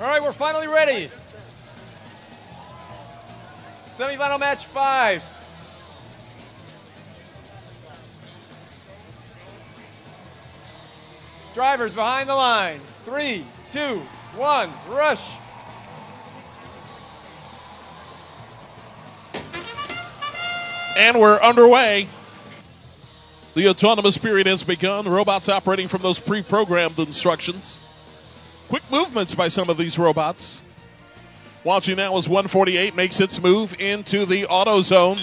All right, we're finally ready. Semifinal match five. Drivers behind the line. Three, two, one, rush. And we're underway. The autonomous period has begun. Robots operating from those pre programmed instructions. Quick movements by some of these robots. Watching now as 148 makes its move into the auto zone.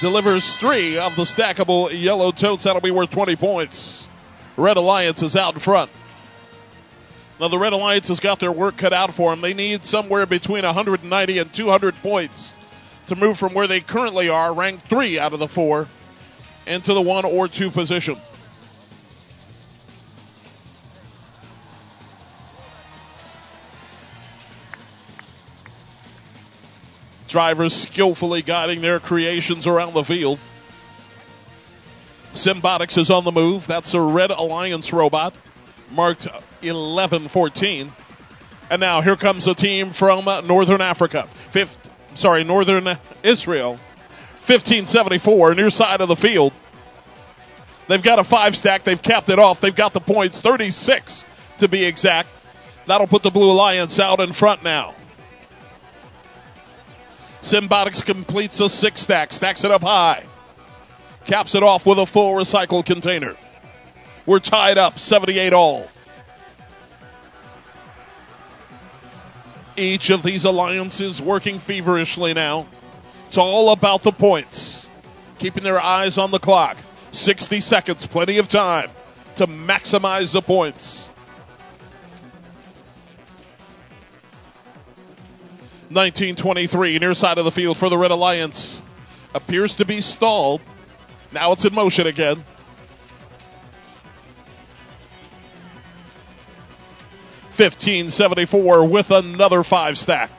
Delivers three of the stackable yellow totes. That'll be worth 20 points. Red Alliance is out in front. Now, the Red Alliance has got their work cut out for them. They need somewhere between 190 and 200 points to move from where they currently are, ranked three out of the four, into the one or two position. Drivers skillfully guiding their creations around the field. Simbotics is on the move. That's a Red Alliance robot, marked 1114. And now here comes a team from Northern Africa. Fifth, sorry, Northern Israel. 1574, near side of the field. They've got a five stack. They've capped it off. They've got the points, 36 to be exact. That'll put the Blue Alliance out in front now. Simbotics completes a six stack, stacks it up high, caps it off with a full recycle container. We're tied up, 78 all. Each of these alliances working feverishly now. It's all about the points, keeping their eyes on the clock. 60 seconds, plenty of time to maximize the points. 1923, near side of the field for the Red Alliance. Appears to be stalled. Now it's in motion again. Fifteen seventy four with another five stack.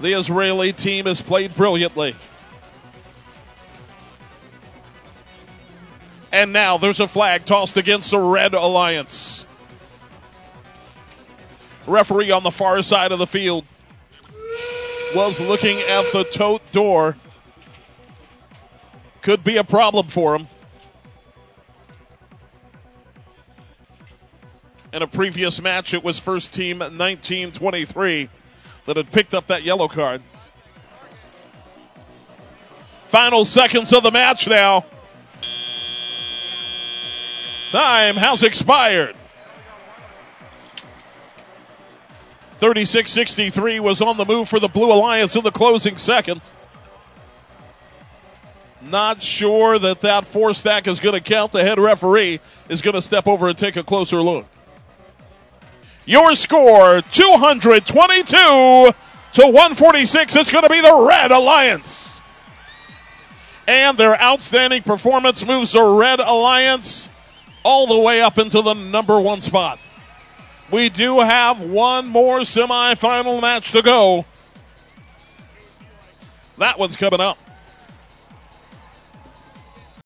The Israeli team has played brilliantly. And now there's a flag tossed against the Red Alliance. Referee on the far side of the field was looking at the tote door. Could be a problem for him. In a previous match, it was first team 1923 that had picked up that yellow card. Final seconds of the match now. Time has expired. 36 63 was on the move for the Blue Alliance in the closing second. Not sure that that four stack is going to count. The head referee is going to step over and take a closer look. Your score 222 to 146. It's going to be the Red Alliance. And their outstanding performance moves the Red Alliance all the way up into the number one spot. We do have one more semifinal match to go. That one's coming up.